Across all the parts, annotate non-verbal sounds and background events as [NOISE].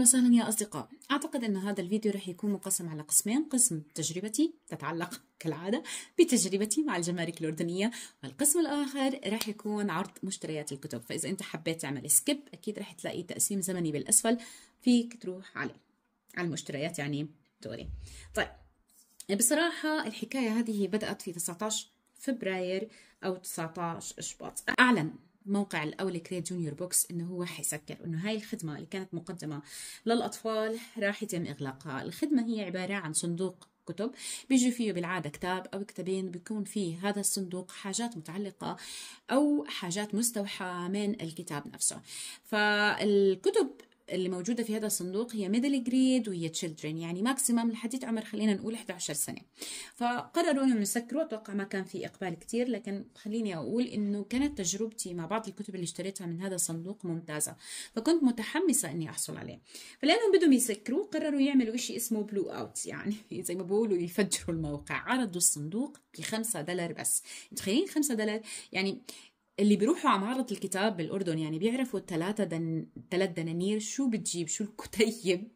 أهلا وسهلا يا أصدقاء. أعتقد أن هذا الفيديو رح يكون مقسم على قسمين. قسم تجربتي تتعلق كالعادة بتجربتي مع الجمارك الأردنية والقسم الآخر رح يكون عرض مشتريات الكتب. فإذا أنت حبيت تعمل سكيب أكيد رح تلاقي تقسيم زمني بالأسفل. فيك تروح عليه على المشتريات يعني دوري طيب بصراحة الحكاية هذه بدأت في 19 فبراير أو 19 إشباط أعلن. موقع الأولي crate junior box إنه هو حيسكر إنه هاي الخدمة اللي كانت مقدمة للأطفال راح يتم إغلاقها. الخدمة هي عبارة عن صندوق كتب بيجي فيه بالعادة كتاب أو كتابين بيكون فيه هذا الصندوق حاجات متعلقة أو حاجات مستوحاة من الكتاب نفسه. فالكتب اللي موجودة في هذا الصندوق هي middle grade و children يعني maximum لحديت عمر خلينا نقول 11 سنة. فقرروا إنهم يسكروا أتوقع ما كان في إقبال كتير لكن خليني أقول إنه كانت تجربتي مع بعض الكتب اللي اشتريتها من هذا الصندوق ممتازة فكنت متحمسة إني أحصل عليه. فلأنهم بدهم يسكروا قرروا يعملوا شيء اسمه blowout يعني [LAUGHS] زي ما بقولوا يفجروا الموقع. عرضوا الصندوق ب 5 دولار بس. متخيلين 5 دولار؟ يعني اللي بيروحوا على معرض الكتاب بالأردن يعني بيعرفوا الثلاثه دن... ثلاث دنانير شو بتجيب شو الكتيب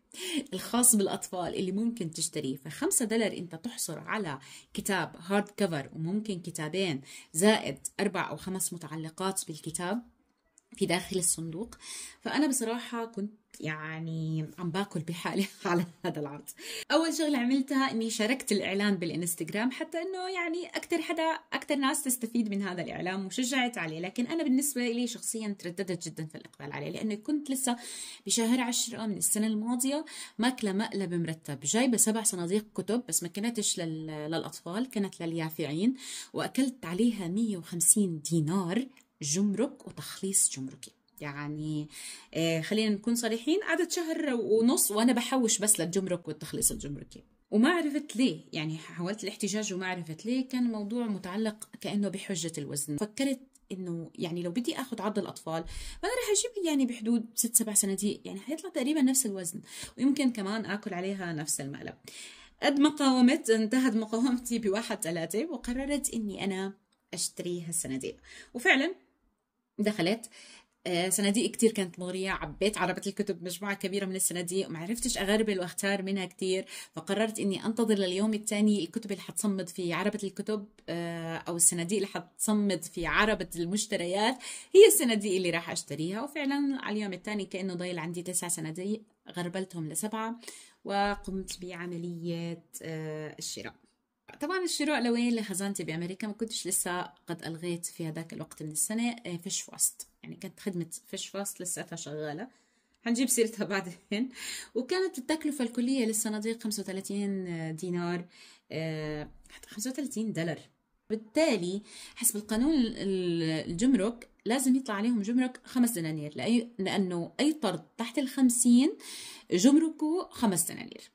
الخاص بالأطفال اللي ممكن تشتريه. فخمسة دولار أنت تحصل على كتاب hard cover وممكن كتابين زائد أربع أو خمس متعلقات بالكتاب. في داخل الصندوق. فأنا بصراحة كنت يعني عم باكل بحالي [LAUGHS] على هذا العرض. أول شغلة عملتها إني شاركت الإعلان بالإنستغرام حتى إنه يعني أكثر حدا أكثر ناس تستفيد من هذا الإعلان وشجعت عليه. لكن أنا بالنسبة لي شخصيا ترددت جدا في الإقبال عليه لأنه كنت لسه بشهر عشرة من السنة الماضية ماكلة مقلب مرتب جايبة سبع صناديق كتب بس ما كانتش لل... للأطفال كانت لليافعين وأكلت عليها 150 دينار جمرك وتخليص جمركي. يعني آه خلينا نكون صريحين قعدت شهر ونص وأنا بحوش بس للجمرك والتخليص الجمركي. وما عرفت ليه يعني حاولت الاحتجاج وما عرفت ليه كان الموضوع متعلق كأنه بحجة الوزن. فكرت إنه يعني لو بدي آخذ عرض الأطفال فانا رح أجيب يعني بحدود ست سبع صناديق يعني حيطلع تقريبا نفس الوزن. ويمكن كمان آكل عليها نفس المقلب. قد ما قاومت انتهت مقاومتي بواحد ثلاثة وقررت إني أنا اشتري هالصناديق وفعلا دخلت. صناديق كتير كانت مغرية عبيت عربة الكتب مجموعة كبيرة من الصناديق وما عرفتش أغربل وأختار منها كتير. فقررت إني أنتظر لليوم الثاني الكتب اللي حتصمد في عربة الكتب أو الصناديق اللي حتصمد في عربة المشتريات. هي الصناديق اللي راح أشتريها وفعلا على اليوم الثاني كأنه ضايل عندي تسع صناديق غربلتهم لسبعة وقمت بعملية الشراء. طبعا الشراء لوين لخزانتي بأمريكا ما كنتش لسه قد ألغيت في هذاك الوقت من السنة فيش فاست. يعني كانت خدمة فيش فاست لساتها شغالة. حنجيب سيرتها [LAUGHS] بعدين. وكانت التكلفه الكلية للصناديق 35 دينار 35 دولار. بالتالي حسب القانون الجمرك لازم يطلع عليهم جمرك خمس دنانير لأي لأنه أي طرد تحت الخمسين جمركه خمس دنانير.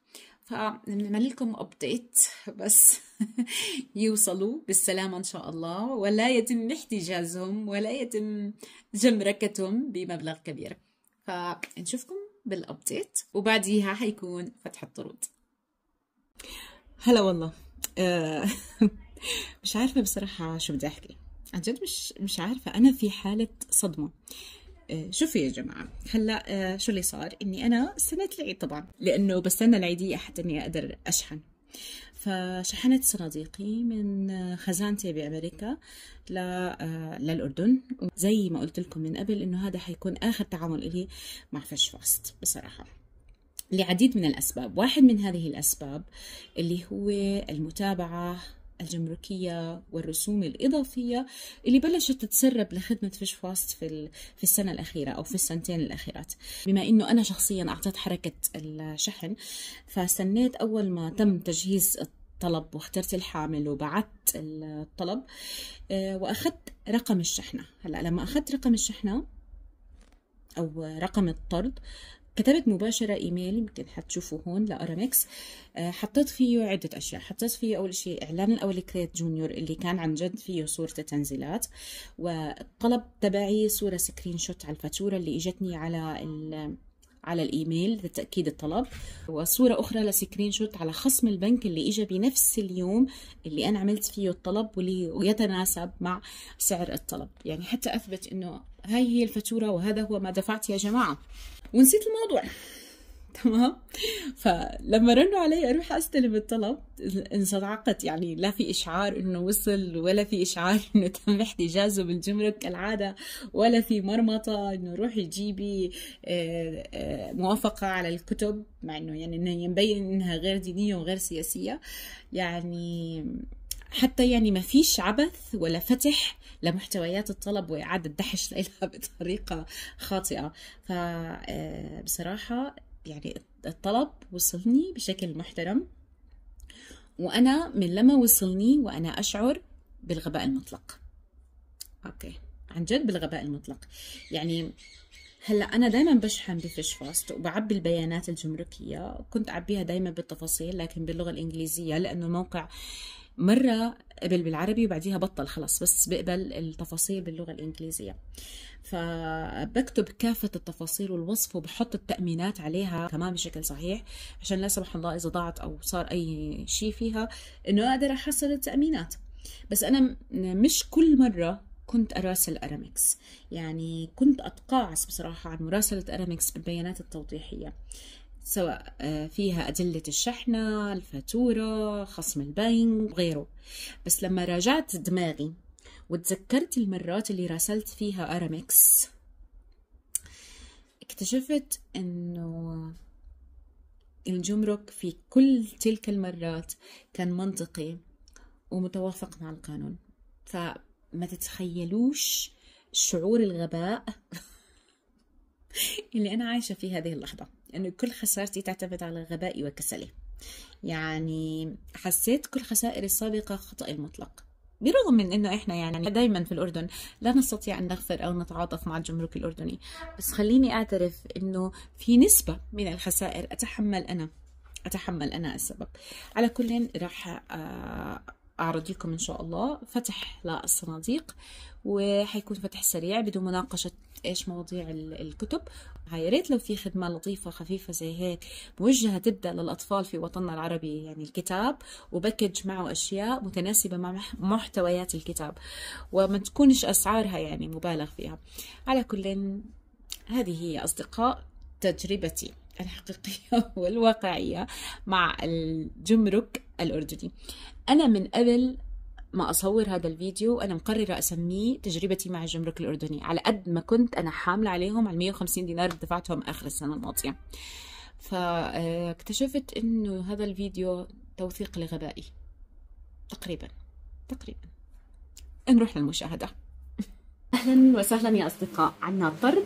فبنعمل لكم update [LAUGHS] بس [LAUGHS] يوصلوا بالسلامة إن شاء الله. ولا يتم احتجازهم ولا يتم جمركتهم بمبلغ كبير. فنشوفكم بال update وبعديها حيكون فتح الطرود. هلا والله. [LAUGHS] مش عارفة بصراحة شو بدي أحكي. عن جد مش مش عارفة. أنا في حالة صدمة. شوفوا يا جماعة هلأ شو اللي صار؟ إني أنا استنيت العيد طبعا لأنه بستنى العيدية حتى إني أقدر أشحن. فشحنت صناديقي من خزانتي بأمريكا للأردن. زي ما قلت لكم من قبل إنه هذا حيكون آخر تعامل إلي مع فش فاست بصراحة. لعديد من الأسباب واحد من هذه الأسباب اللي هو المتابعة الجمركية والرسوم الإضافية اللي بلشت تتسرب لخدمة فيش فاست في في السنة الأخيرة أو في السنتين الأخيرات. بما إنه أنا شخصيا أعطيت حركة الشحن فاستنيت أول ما تم تجهيز الطلب واخترت الحامل وبعت الطلب وأخذت رقم الشحنة. هلأ لما أخذت رقم الشحنة أو رقم الطرد كتبت مباشرة إيميل يمكن حتشوفوا هون لأرامكس. حطيت فيه عدة أشياء. حطيت فيه أول شيء إعلان ال OwlCrate Junior اللي كان عن جد فيه صورة التنزيلات والطلب تبعي صورة screenshot على الفاتورة اللي إجتني على على الإيميل لتأكيد الطلب وصورة أخرى ل screenshot على خصم البنك اللي اجى بنفس اليوم اللي أنا عملت فيه الطلب واللي يتناسب مع سعر الطلب. يعني حتى أثبت إنه هاي هي الفاتورة وهذا هو ما دفعت يا جماعة. ونسيت الموضوع. [LAUGHS] تمام؟ فلما رنوا علي أروح أستلم الطلب. انصدعقت يعني لا في إشعار إنه وصل ولا في إشعار إنه تم احتجازه بالجمرك كالعادة ولا في مرمطة إنه روحي جيبي آه، آه، موافقة على الكتب مع إنه يعني انه يبين إنها غير دينية وغير سياسية. يعني حتى يعني ما فيش عبث ولا فتح لمحتويات الطلب وإعادة دحش لها [LAUGHS] بطريقة خاطئة. فبصراحة يعني الطلب وصلني بشكل محترم. وأنا من لما وصلني وأنا أشعر بالغباء المطلق. okay. عن جد بالغباء المطلق. يعني هلأ أنا دائما بشحن بفيش فاست وبعبي البيانات الجمركية. كنت أعبيها دائما بالتفاصيل لكن باللغة الإنجليزية لأنه الموقع مرة قبل بالعربي وبعديها بطل خلص بس بقبل التفاصيل باللغة الإنجليزية. فبكتب كافة التفاصيل والوصف وبحط التأمينات عليها كمان بشكل صحيح عشان لا سمح الله إذا ضاعت أو صار أي شيء فيها إنه أقدر أحصل التأمينات. بس أنا مش كل مرة كنت أراسل أرامكس يعني كنت أتقاعس بصراحة عن مراسلة أرامكس بالبيانات التوضيحية. سواء آه، فيها أدلة الشحنة الفاتورة خصم البنك وغيره. بس لما راجعت دماغي وتذكرت المرات اللي راسلت فيها أرامكس اكتشفت إنه الجمرك في كل تلك المرات كان منطقي ومتوافق مع القانون. فما تتخيلوش شعور الغباء [LAUGHS] اللي أنا عايشة فيه هذه اللحظة. أنه كل خسارتي تعتمد على غبائي وكسلي. يعني حسيت كل خسائري السابقة خطأ المطلق. برغم من إنه إحنا يعني دائما في الأردن لا نستطيع أن نغفر أو نتعاطف مع الجمرك الاردني بس خليني أعترف إنه في نسبة من الخسائر أتحمل أنا. أتحمل أنا السبب. على كل راح آه، أعرض لكم إن شاء الله فتح للصناديق وحيكون فتح سريع بدون مناقشة إيش مواضيع الكتب. يا ريت لو في خدمة لطيفة خفيفة زي هيك موجهة تبدأ للأطفال في وطننا العربي يعني الكتاب وبكج معه أشياء متناسبة مع محتويات الكتاب وما تكونش أسعارها يعني مبالغ فيها. على كل هذه هي أصدقاء تجربتي الحقيقية والواقعية مع الجمرك الأردني. أنا من قبل ما أصور هذا الفيديو أنا مقررة أسميه تجربتي مع الجمرك الأردني. على قد ما كنت أنا حاملة عليهم على 150 دينار دفعتهم آخر السنة الماضية. فاكتشفت إنه هذا الفيديو توثيق لغبائي. تقريبا. تقريبا. نروح للمشاهدة. [LAUGHS] أهلا وسهلا يا أصدقاء. عنا طرد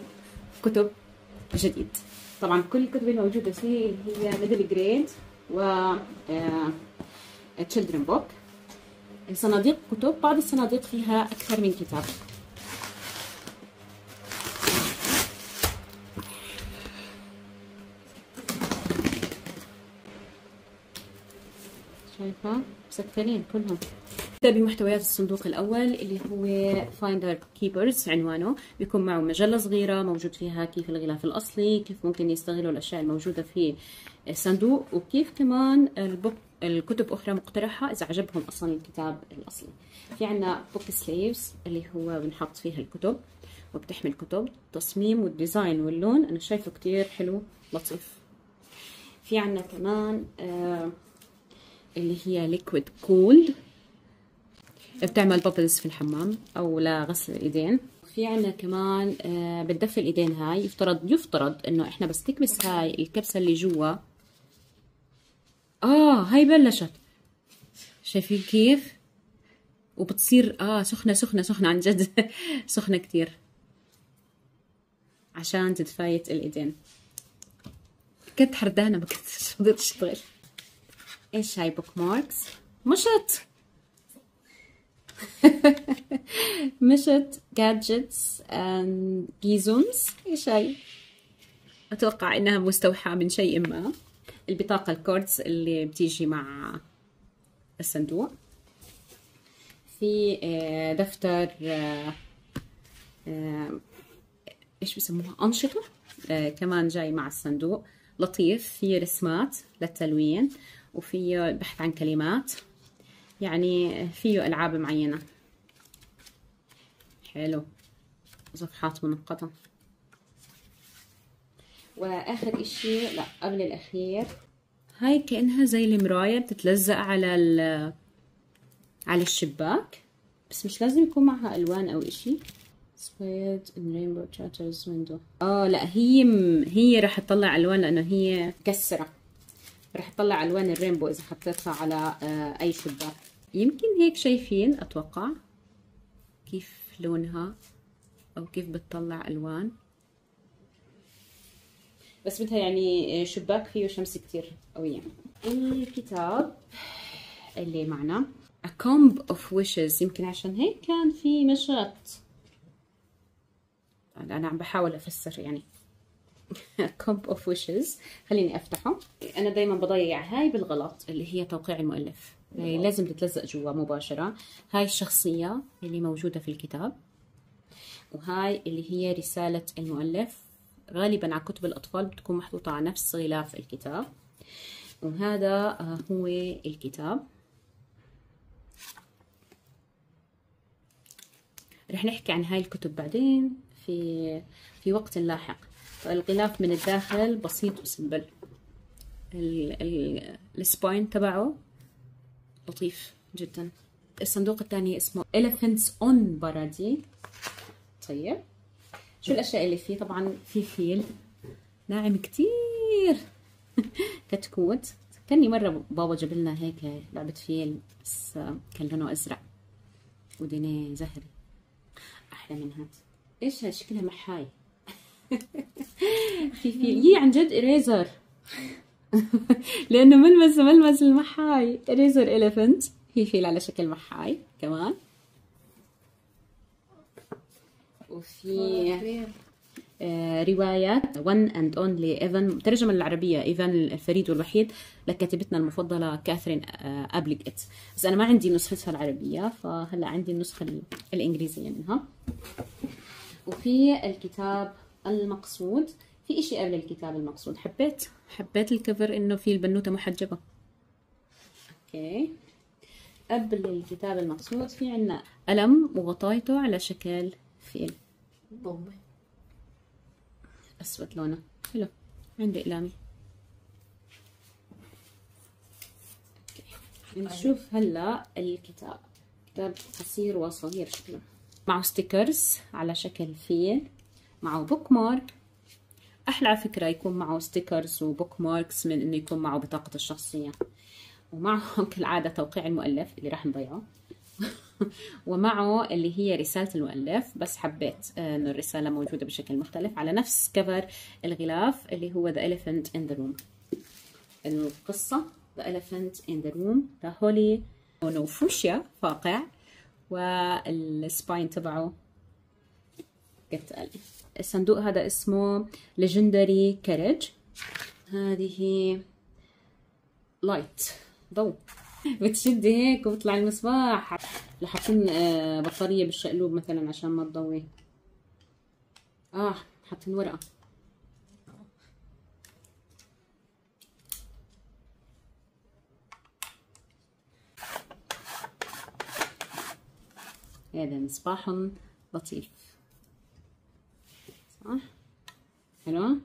كتب جديد. طبعا كل الكتب الموجودة فيه هي middle grade و children book صناديق كتب بعض الصناديق فيها أكثر من كتاب. شايفة؟ مسكرين كلهم. نبدأ بمحتويات الصندوق الأول اللي هو Finder Keepers عنوانه. بيكون معه مجلة صغيرة موجود فيها كيف الغلاف الأصلي كيف ممكن يستغلوا الأشياء الموجودة في الصندوق وكيف كمان ال book الكتب أخرى مقترحة إذا عجبهم أصلا الكتاب الأصلي. في عنا book sleeves اللي هو بنحط فيها الكتب وبتحمل كتب تصميم وال design واللون أنا شايفه كتير حلو لطيف في عنا كمان آه اللي هي liquid gold بتعمل bubbles في الحمام أو لغسل الإيدين. في عنا كمان آه بتدفي الإيدين هاي. يفترض يفترض إنه إحنا بس تكبس هاي الكبسة اللي جوا آه هاي بلشت. شايفين كيف؟ وبتصير آه سخنة سخنة سخنة عن جد. [LAUGHS] سخنة كتير. عشان تتفايت الإيدين. كنت حردانة ما كنت [LAUGHS] بدي اشتغل إيش هاي بوك ماركس مشت. [LAUGHS] مشت جادجتس اند جيزونز إيش هاي؟ أتوقع إنها مستوحاة من شيء ما. البطاقة الكوردز اللي بتيجي مع الصندوق. في آه، دفتر آه، آه، إيش بسموها؟ أنشطة كمان جاي مع الصندوق. لطيف فيه رسمات للتلوين وفيه بحث عن كلمات. يعني فيه ألعاب معينة. حلو. صفحات منقطة. وآخر إشي لا قبل الأخير. هاي كأنها زي المراية بتتلزق على ال على الشباك بس مش لازم يكون معها ألوان أو إشي. سويد ان rainbow catchers window آه لا هي م... هي راح تطلع ألوان لأنه هي مكسرة. راح تطلع ألوان ال rainbow إذا حطيتها على آه أي شباك. يمكن هيك شايفين أتوقع. كيف لونها أو كيف بتطلع ألوان. بس بدها يعني شباك فيه شمس كتير قوية. الكتاب اللي معنا A Comb of Wishes. يمكن عشان هيك كان في مشط أنا عم بحاول أفسر يعني. [LAUGHS] A Comb of Wishes. خليني أفتحه. أنا دايما بضيع هاي بالغلط اللي هي توقيع المؤلف. هي لازم تتلزق جوا مباشرة. هاي الشخصية اللي موجودة في الكتاب. وهاي اللي هي رسالة المؤلف. غالبا على كتب الأطفال بتكون محطوطة على نفس غلاف الكتاب. وهذا هو الكتاب. رح نحكي عن هاي الكتب بعدين في في وقت لاحق. الغلاف من الداخل بسيط وسمبل السباين تبعه لطيف جدا. الصندوق الثاني اسمه Elephants on Paradis طيب. شو الأشياء اللي فيه؟ طبعا في فيل ناعم كتير. [LAUGHS] كتكوت كاني مرة بابا جاب لنا هيك لعبة فيل بس كان لونه أزرق ودينيه زهري. أحلى من هاد. إيش شكلها محاي. [LAUGHS] في فيل هي عن جد eraser. [LAUGHS] لأنه ملمس ملمس المحاي. eraser elephant. هي فيل على شكل محاي كمان. وفي آه روايات One and Only Ivan ترجمة للعربية إيفان الفريد والوحيد لكاتبتنا المفضلة كاثرين آه Applegate بس أنا ما عندي نسختها العربية فهلا عندي النسخة الإنجليزية منها. وفي الكتاب المقصود في إشي قبل الكتاب المقصود. حبيت؟ حبيت ال cover إنه في البنوتة محجبة. okay. قبل الكتاب المقصود في عنا قلم وغطايته على شكل فيل. أسود لونه. حلو. عندي إقلامي. نشوف هلأ الكتاب. كتاب قصير وصغير شكله. معه stickers على شكل فيل. معه bookmark أحلى فكرة يكون معه stickers و bookmarks من إنه يكون معه بطاقة الشخصية. ومعه [LAUGHS] كالعادة توقيع المؤلف اللي راح نضيعه. [LAUGHS] ومعه اللي هي رسالة المؤلف بس حبيت إنه الرسالة موجودة بشكل مختلف على نفس كفر الغلاف اللي هو The Elephant in the Room. القصة The Elephant in the Room ده هولي لونه فوشيا فاقع والسباين تبعه قتال الصندوق هذا اسمه Legendary Carriage هذه لايت ضوء. بتشد هيك وبيطلع المصباح حاطين بطارية بالشقلوب مثلا عشان ما تضوي. آه حاطين ورقة. هذا مصباح لطيف. صح؟ حلو؟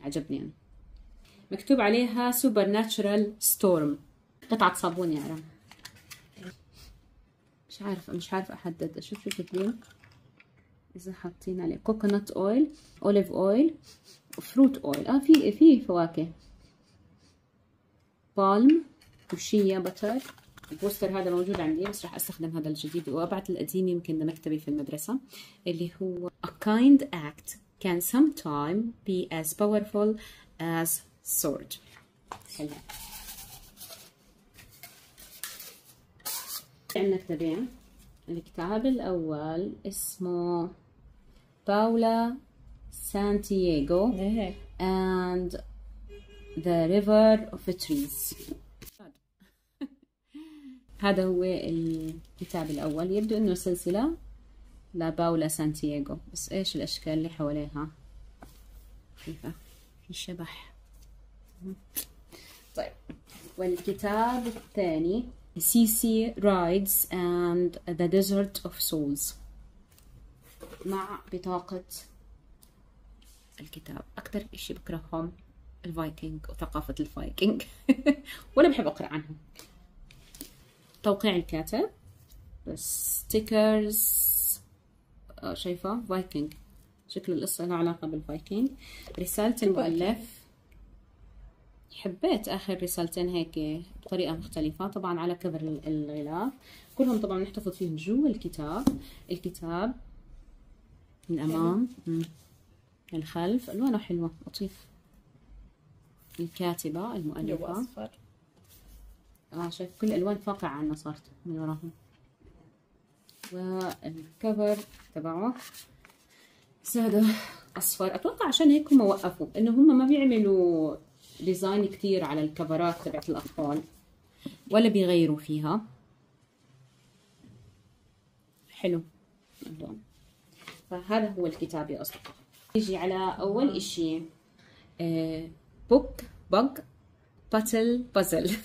عجبني أنا. مكتوب عليها supernatural storm قطعة صابون يا رام مش عارفة مش عارفة أحدد. أشوف شو كاتبين إذا حاطين عليه coconut oil olive oil و fruit oil آه في في فواكه. palm و shea butter البوستر هذا موجود عندي بس راح أستخدم هذا الجديد. وابعت القديم يمكن لمكتبي في المدرسة. اللي هو A kind act can sometime be as powerful as sword حلو. عندنا كتابين. الكتاب الأول اسمه باولا سانتياغو and the river of trees. [LAUGHS] هذا هو الكتاب الأول. يبدو أنه سلسلة لباولا سانتياغو. بس إيش الأشكال اللي حواليها؟ كيفة في شبح طيب. والكتاب الثاني Sisi Rides and the Desert of Souls. مع بطاقة الكتاب. أكثر إشي بكرههم الفايكنج وثقافة الفايكنج [LAUGHS] ولا بحب أقرأ عنهم. توقيع الكاتب. stickers آه، شايفة؟ فايكنج شكل القصة لها علاقة بالفايكنج رسالة المؤلف. حبيت آخر رسالتين هيك بطريقة مختلفة طبعا على كبر الغلاف. كلهم طبعا نحتفظ فيهم جوا الكتاب. الكتاب من الأمام من الخلف. ألوانه حلوة. لطيف. الكاتبة المؤلفة. أصفر. آه شايف كل الألوان فاقعة عنا صارت من وراهم. والكفر تبعه. سادة أصفر. أتوقع عشان هيك هم وقفوا. إنه هم ما بيعملوا ديزاين كتير على الكفرات تبعت الأطفال ولا بيغيروا فيها. حلو. اللون فهذا هو الكتاب يا أصدقاء. نيجي على أول إشي. بوك بوج باتل بازل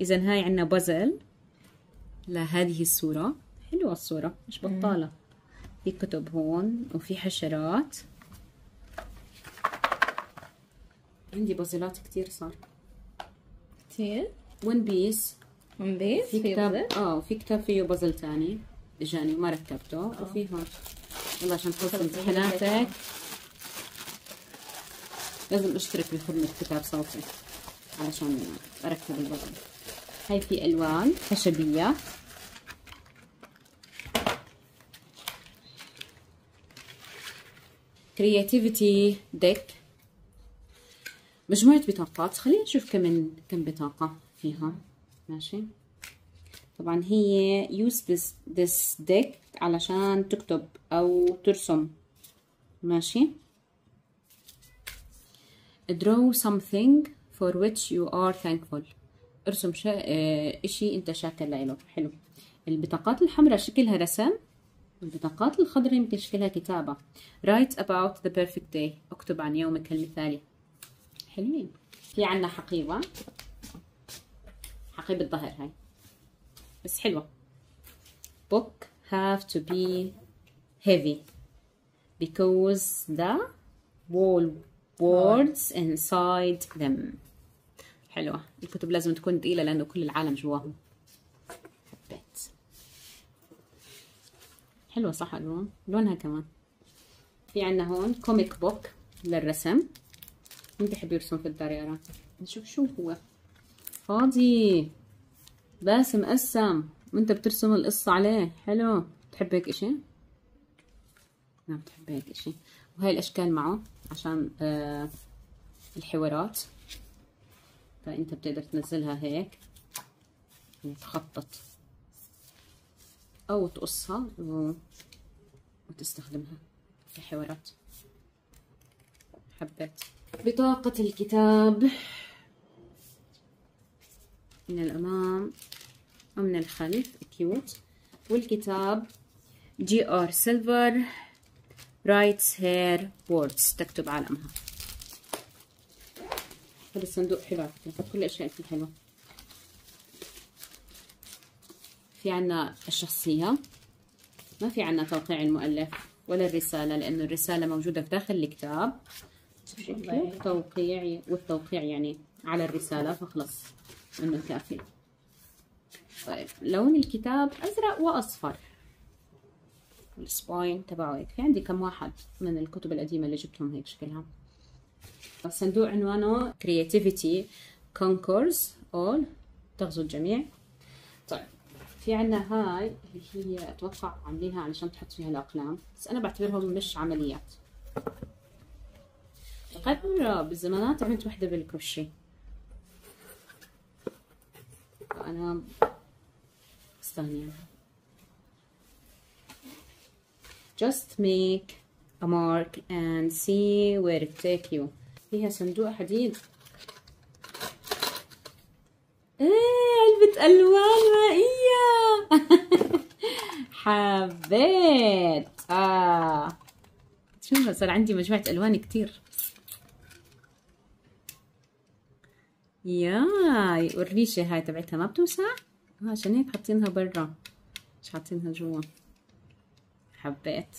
إذا هاي عنا بازل لهذه الصورة. حلوة الصورة مش بطالة. في كتب هون وفي حشرات. عندي بازلات كتير صار. كتير. one piece one piece في كتاب آه وفي كتاب فيه بازل تاني. اجاني وما ركبته أوه. وفي هون يلا عشان تخلص امتحاناتك. لازم أشترك بخدمة كتاب صوتي علشان أركب البازل. هاي في ألوان خشبية. creativity deck مجموعة بطاقات. خلينا نشوف كم كم بطاقة فيها. ماشي. طبعا هي use this, this deck علشان تكتب أو ترسم. ماشي. Draw something for which you are thankful. ارسم شا... آه... إشي أنت شاكر له حلو. البطاقات الحمراء شكلها رسم. البطاقات الخضراء يمكن شكلها كتابة. Write about the perfect day. اكتب عن يومك المثالي. حلوين. في عنا حقيبة. حقيبة ظهر هاي. بس حلوة. Book have to be heavy because the wall words inside them. حلوة. الكتب لازم تكون تقيلة لأنه كل العالم جواهم. حبيت. حلوة صح اللون لونها كمان. في عنا هون comic book للرسم. مين بحب يرسم في الدار يا ران نشوف شو هو. فاضي. بس مقسم وانت بترسم القصة عليه. حلو. بتحب هيك إشي؟ ما بتحب هيك إشي. وهاي الأشكال معه عشان آه الحوارات. فأنت بتقدر تنزلها هيك. وتخطط. أو تقصها. وتستخدمها في حوارات. حبيت. بطاقة الكتاب. من الأمام ومن الخلف cute والكتاب J.R. Silver Writes Her World تكتب عالمها هذا الصندوق حلو على فكرة كل الأشياء فيه حلوة. في عنا الشخصية. ما في عنا توقيع المؤلف ولا الرسالة لأنه الرسالة موجودة في داخل الكتاب. توقيع والتوقيع يعني على الرسالة فخلص إنه كافي. طيب لون الكتاب أزرق وأصفر. السباين تبعه هيك في عندي كم واحد من الكتب القديمة اللي جبتهم هيك شكلها. الصندوق عنوانه creativity conquers all. تغزو الجميع. طيب في عنا هاي اللي هي أتوقع عاملينها علشان تحط فيها الأقلام بس أنا بعتبرهم مش عمليات. مرة بالزمانات؟ عملت وحدة بالكروشيه أنا استغني just make a mark and see where it take you. فيها صندوق حديد. إيه علبة ألوان مائية [LAUGHS] حبيت. آه. شوف صار؟ عندي مجموعة ألوان كتير. ياي والريشة هاي تبعتها ما بتوسع آه عشان هيك حاطينها برا. مش حاطينها جوا. حبيت.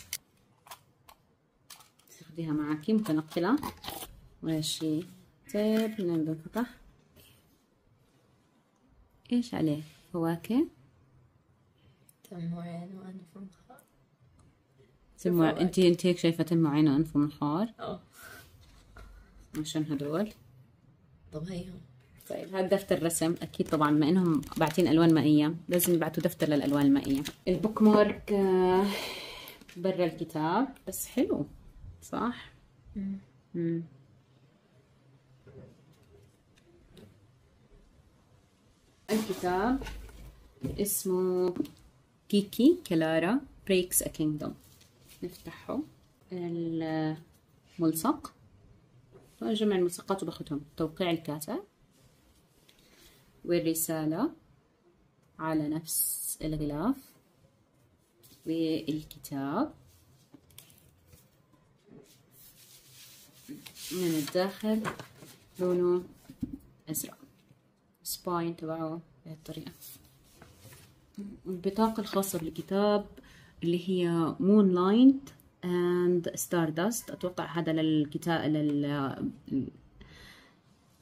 تاخديها معاكي متنقلة ماشي. تيب من بنفتح إيش عليه؟ فواكه. تم وعين وأنف ومخاط تم انت أنت هيك شايفة تم عين وأنف ومنخار آه عشان هدول. طب هيهم. طيب هذا دفتر رسم. أكيد طبعا بما إنهم باعتين ألوان مائية. لازم يبعتوا دفتر للألوان المائية. ال bookmark آه، برا الكتاب. بس حلو صح؟ مم. الكتاب اسمه Kiki Kallira Breaks a Kingdom. نفتحه. الملصق. جمع الملصقات وباخدهم توقيع الكاتب. والرسالة على نفس الغلاف والكتاب. من الداخل لونه أزرق. spine تبعه بهالطريقة البطاقة الخاصة بالكتاب اللي هي moonlight and stardust أتوقع هذا للكتاب لل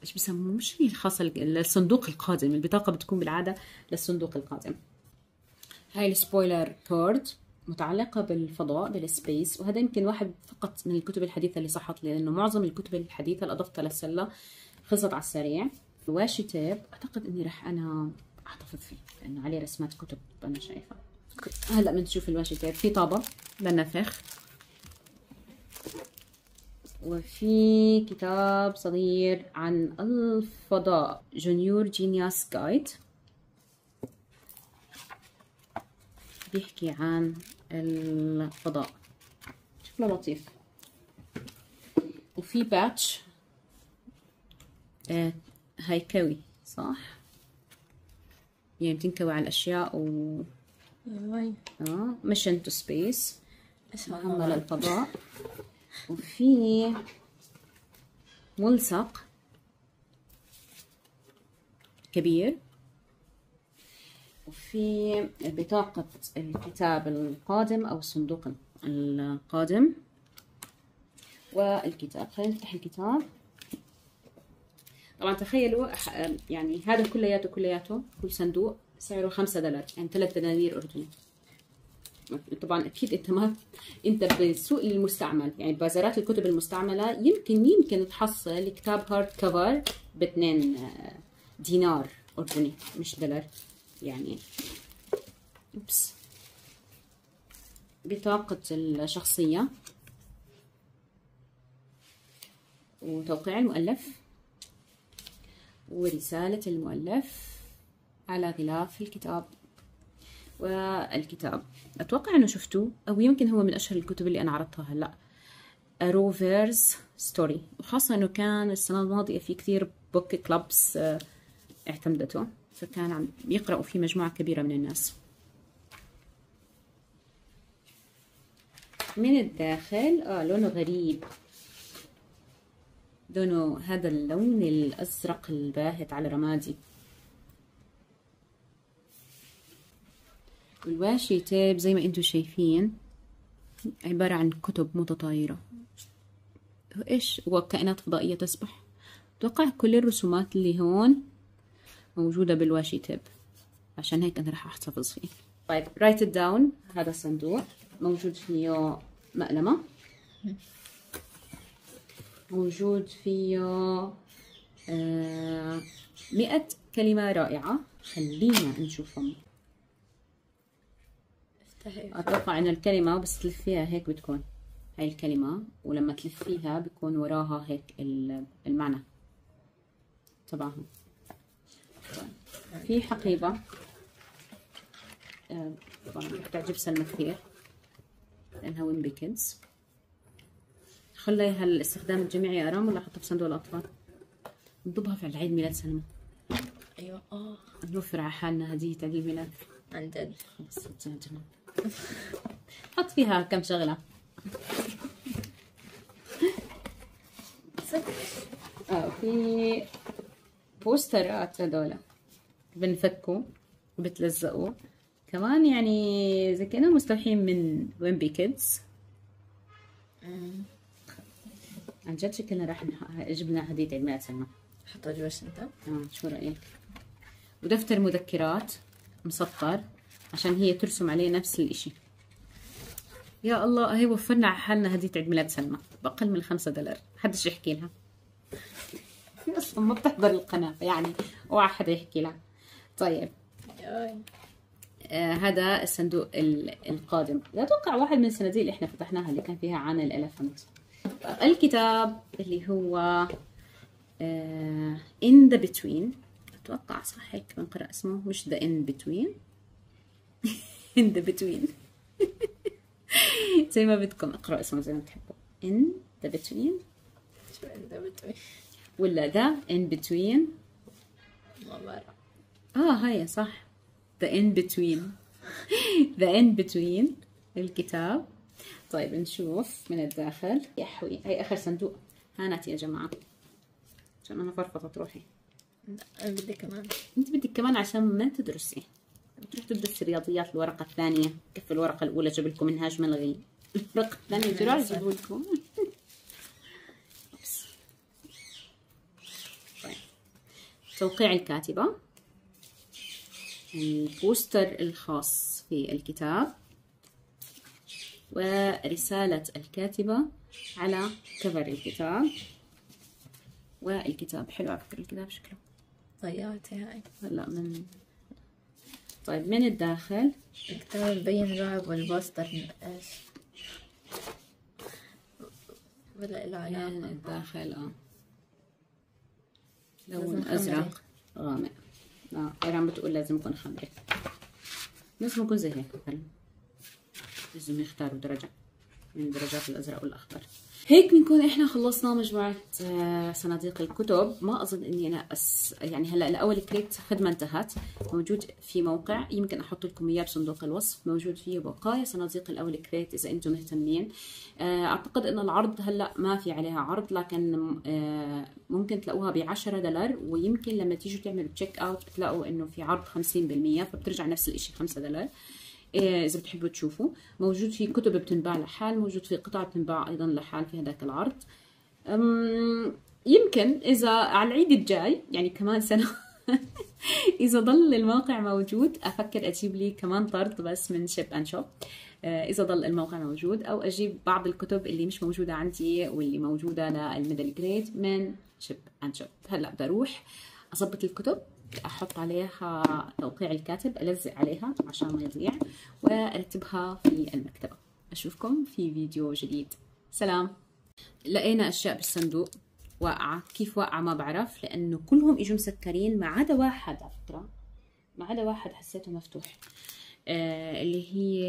إيش بسموه مش هي الخاصة للصندوق القادم البطاقة بتكون بالعادة للصندوق القادم. هاي ال spoiler card متعلقة بالفضاء بال space وهذا يمكن واحد فقط من الكتب الحديثة اللي صحت لي لأنه معظم الكتب الحديثة اللي أضفتها للسلة خلصت على السريع. ال washi tape أعتقد إني رح أنا أحتفظ فيه لأنه عليه رسمات كتب أنا شايفة. هلا بنشوف ال washi tape. في طابة. للنفخ وفي كتاب صغير عن الفضاء. Junior Genius Guide بيحكي عن الفضاء. شكله لطيف. وفي patch آه هيكوي صح؟ يعني بتنكوي على الأشياء و آه mission to space اسمع مهمة للفضاء وفي ملصق كبير. وفي بطاقة الكتاب القادم أو الصندوق القادم. والكتاب خلينا نفتح الكتاب. طبعا تخيلوا يعني هذا كلياته كلياته كل صندوق سعره خمسة دولار يعني ثلاث دنانير أردني طبعا أكيد أنت ما أنت بالسوق المستعمل يعني بازارات الكتب المستعملة يمكن يمكن تحصل كتاب هارد كفر ب 2 دينار أردني مش دولار. يعني أوبس. بطاقة الشخصية. وتوقيع المؤلف. ورسالة المؤلف على غلاف الكتاب. والكتاب. أتوقع إنه شفتوه أو يمكن هو من أشهر الكتب اللي أنا عرضتها هلا Rover's Story وخاصة إنه كان السنة الماضية في كثير book clubs اعتمدته. فكان عم يقرأوا فيه مجموعة كبيرة من الناس. من الداخل آه لونه غريب. لونه هذا اللون الأزرق الباهت على رمادي. والواشي تيب زي ما أنتم شايفين. عبارة عن كتب متطايرة. إيش؟ وكائنات فضائية تسبح. أتوقع كل الرسومات اللي هون موجودة بالواشي تيب عشان هيك أنا راح أحتفظ فيه. طيب write down هذا الصندوق. موجود فيه مقلمة. موجود فيه آه مئة كلمة رائعة. خلينا نشوفهم. افتحي أتوقع إن الكلمة بس تلفيها هيك بتكون. هاي الكلمة ولما تلفيها بيكون وراها هيك ال- المعنى تبعها. في حقيبة. آه، طبعا بتعجب سلمى كثير. لأنها ويمبي كيدز خليها الاستخدام الجماعي أرام ولا أحطها بصندوق الأطفال؟ نضبها في عيد ميلاد سلمى. أيوه آه. نوفر على حالنا هدية عيد ميلاد عن جد. خلص تجنن حط فيها كم شغلة. آه في بوسترات هذول. بنفكوا وبتلزقوا كمان يعني زي كأنهم مستوحين من ويمبي كيدز عن جد شكلنا راح جبنا هدية عيد ميلاد سلمى. حطها جوا الشنطة آه شو رأيك؟ ودفتر مذكرات مسطر. عشان هي ترسم عليه نفس الإشي. يا الله هي وفرنا على حالنا هدية عيد ميلاد سلمى. بأقل من خمسة دولار. حدش يحكي لها. [LAUGHS] أصلا ما بتحضر القناة. يعني أوعى حدا يحكي لها. طيب. آه هذا الصندوق ال- القادم. أتوقع واحد من الصناديق اللي إحنا فتحناها اللي كان فيها عن الألفنت الكتاب اللي هو آه In the Between. أتوقع صح هيك بنقرأ اسمه. مش The In Between. [LAUGHS] In the Between. [LAUGHS] زي ما بدكم اقرأوا اسمه زي ما بتحبوا. In the Between. شو انت بتوي ولا The In Between. بعرف آه هاي صح. The In Between. [LAUGHS] The In Between الكتاب. طيب نشوف من الداخل. يحوي. هي آخر صندوق. هانت يا جماعة. عشان أنا فرفطت روحي. لا، أنا بدي كمان. أنت بدك كمان عشان ما تدرسي. بتروح تدرسي رياضيات الورقة الثانية. كيف الورقة الأولى جاب لكم منهاج ملغي الورقة الثانية شو راح يجيبوا لكم. توقيع الكاتبة. البوستر الخاص في الكتاب. ورسالة الكاتبة على كفر الكتاب. والكتاب حلو على فكرة الكتاب شكله. ضيعتي هاي هلا من طيب من الداخل؟ الكتاب مبين رعب والبوستر إيش ولا له من علاقة. الداخل آه. لون. أزرق. غامق آه إيران بتقول لازم يكون خمري. لازم يكون زي هيك لازم يختاروا درجة. من درجات الأزرق والأخضر. هيك بنكون إحنا خلصنا مجموعة آه، صناديق الكتب. ما أظن إني أنا أس يعني هلأ ال OwlCrate خدمة انتهت. موجود في موقع يمكن أحط لكم إياه بصندوق الوصف. موجود فيه بقايا صناديق ال OwlCrate إذا أنتم مهتمين. آه، أعتقد ان العرض هلأ ما في عليها عرض لكن آه، ممكن تلاقوها ب 10 دولار. ويمكن لما تيجوا تعملوا check out بتلاقوا إنه في عرض 50% فبترجع نفس الشيء 5 دولار. إذا بتحبوا تشوفوا. موجود في كتب بتنباع لحال موجود في قطع بتنباع أيضا لحال في هذاك العرض. يمكن إذا على العيد الجاي يعني كمان سنة [LAUGHS] إذا ضل الموقع موجود أفكر أجيب لي كمان طرد بس من Ship and Shop إذا ضل الموقع موجود أو أجيب بعض الكتب اللي مش موجودة عندي واللي موجودة لل middle grade من Ship and Shop هلأ بدي أروح أظبط الكتب أحط عليها توقيع الكاتب ألزق عليها عشان ما يضيع وأرتبها في المكتبة. أشوفكم في فيديو جديد. سلام. لقينا أشياء بالصندوق واقعة. كيف واقعة ما بعرف لأنه كلهم اجوا مسكرين ما عدا واحد على فكرة. ما عدا واحد حسيته مفتوح. آه اللي هي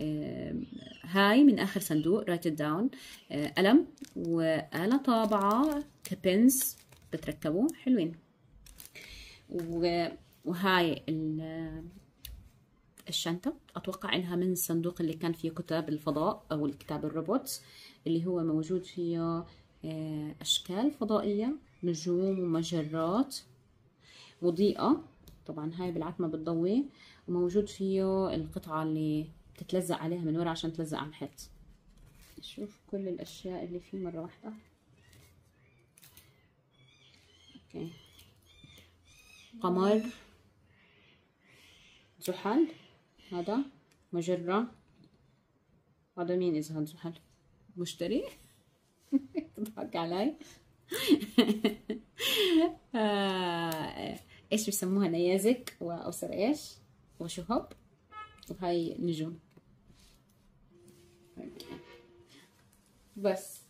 آه هاي من آخر صندوق write down آه قلم وآلة طابعة ك pins بتركبوا حلوين. وهاي ال- الشنطة. أتوقع إنها من الصندوق اللي كان فيه كتاب الفضاء أو الكتاب الروبوت اللي هو موجود فيه آه، أشكال فضائية نجوم ومجرات مضيئة طبعا هاي بالعتمة بتضوي. وموجود فيه القطعة اللي بتتلزق عليها من ورا عشان تلزق على الحيط. نشوف كل الأشياء اللي فيه مرة واحدة. أوكي. قمر زحل هذا مجرة. هذا مين إذا هذا زحل؟ مشتري؟ [LAUGHS] تضحك علي. [LAUGHS] آه، إيش بسموها؟ نيازك وأبصر إيش؟ وشهب. وهاي نجوم. بس.